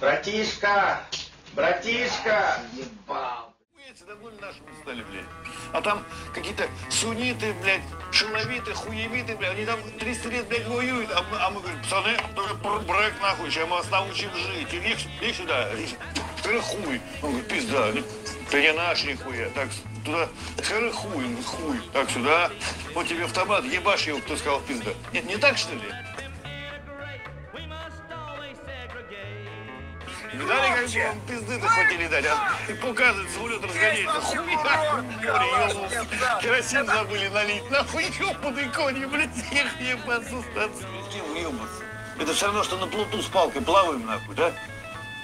Братишка! Братишка! Эти довольно нашими стали, блядь. А там какие-то сунниты, блядь, шиловиты, хуевиты, блядь. Они там 300 лет, блядь, воюют. А мы, а мы говорим, пацаны, только брек нахуй, сейчас мы вас научим жить. И их, их сюда, ты хуй. Он говорит, пизда, ты не наш нихуя. Так, туда, херы хуй, хуй. Так, сюда, вот тебе автомат, ебашь его, кто сказал пизда. Нет, не так, что ли? Видали, как бы вам пизды-то хотели дать, а? Показывают, самолет разгоняется. Хуя, море. Керосин забыли налить. Нахуй ёбаный кони, блядь, их ебаться статься. Уебаться. Это все равно, что на плоту с палкой плаваем, нахуй, да?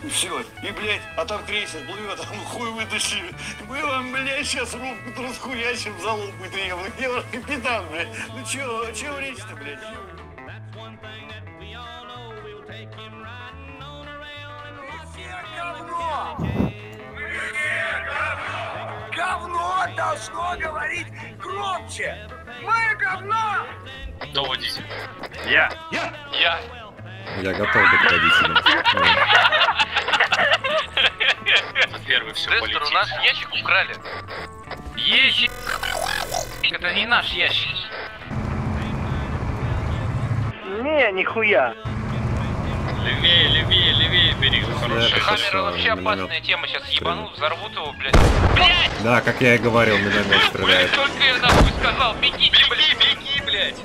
И все. И, блядь, а там крейсер плывет, а мы хуй вытащили. Мы вам, блядь, сейчас руку расхуячим за лоб и требуем. Я ваш капитан, блядь. Ну чё, о чем речь-то, блядь? Должно говорить громче! Мы говно! Кто водитель? Я. Я. Я. Я готов быть родителем. Первый все Тестер, у полетит. нас ящик украли. Ящик. Это не наш ящик. Не, нихуя. Левее, левее, левее бери. Хаммеры вообще опасная тема. Сейчас ебанут, взорвут его, блядь. Блядь! Да, как я и говорил, миномет Блядь, стреляет. только я нахуй сказал. Бегите, блядь. Беги, беги, блядь.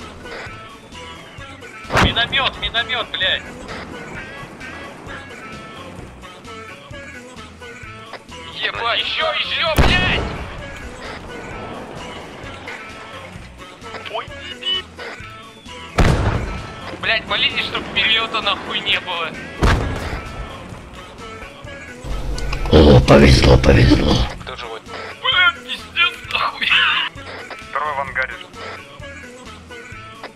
Миномет, миномет, блядь. Ебать, еще, еще, блядь! Блять, молитесь, чтобы перелета нахуй не было. О, повезло, повезло. Кто живой? Блядь, пиздец, нахуй. Второй в ангаре.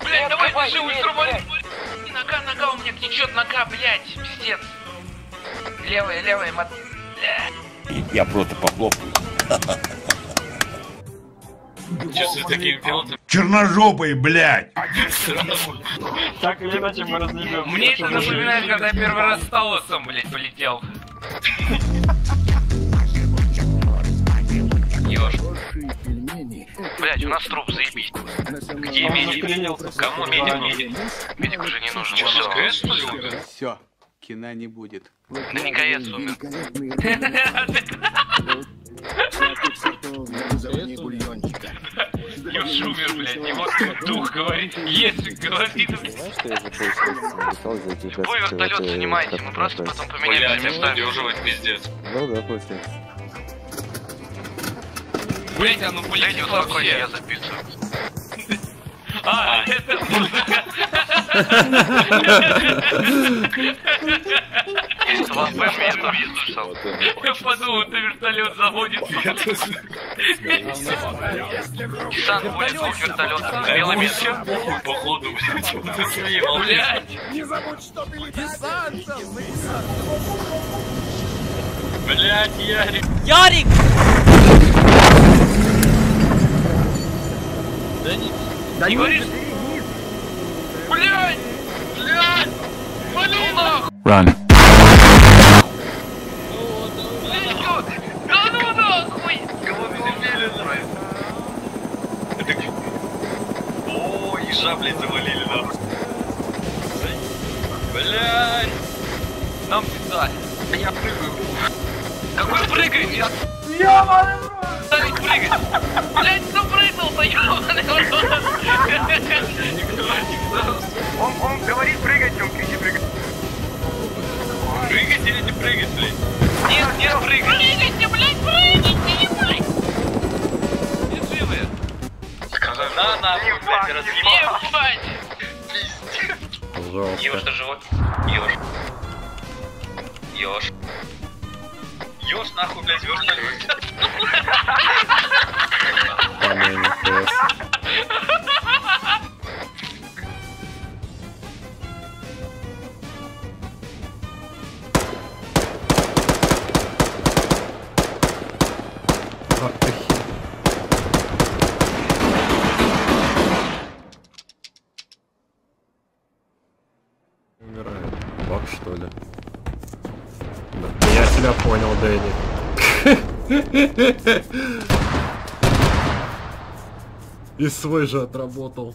Блять, давай держи ультрамарин. Нога, нога у меня течет, нога, блять, пиздец. Левая, левая, мот... Я просто похлопаю. Сейчас с Черножопый, блядь! Так или иначе мы разъебем. Мне это напоминает, когда я первый раз с Талосом, блять, полетел. Ёж. Блять, у нас труп, заебись. Где медик? Кому медик? Медик уже не нужен. Все, кино не будет. КС умер. Ёж умер, блядь, не мог дух говорит, есть говорит. Любой вертолет занимайте, мы просто потом поменяем Блядь, местами. поддерживать пиздец. Ну да, после. Блять, а ну блять, успокойся, я записываю. А, это музыка. Подумал, ты вертолет заводится. Десант будет двух вертолетов. Белыми все. Походу, блядь. Ты съел, блядь. Блять. Блядь, Ярик. Ярик! Не говоришь? Блять! Блять! Валю нахуй! Run. Блять, ё- Да ну нахуй! Кого перебили, Это где? О, ежа, блядь, завалили, нахуй. Блядь. Нам пизда. А я прыгаю. Какой прыгает? Я... Давид, прыгай! Блять, кто прыгнул-то, ёбаный в рот? Он, он говорит прыгать, он кричит прыгать. Прыгать или не прыгать, блядь? Нет, нет, прыгай! Прыгайте, блять, прыгайте, ебать! Все живы? На, нахуй, блядь, разъебал. Ебать! Ёж, ты живой? Ёж. Ёж. Ёж, нахуй, блядь, вертолет. Умирает. Бак что ли? Тебя понял, Дэнни. И свой же отработал.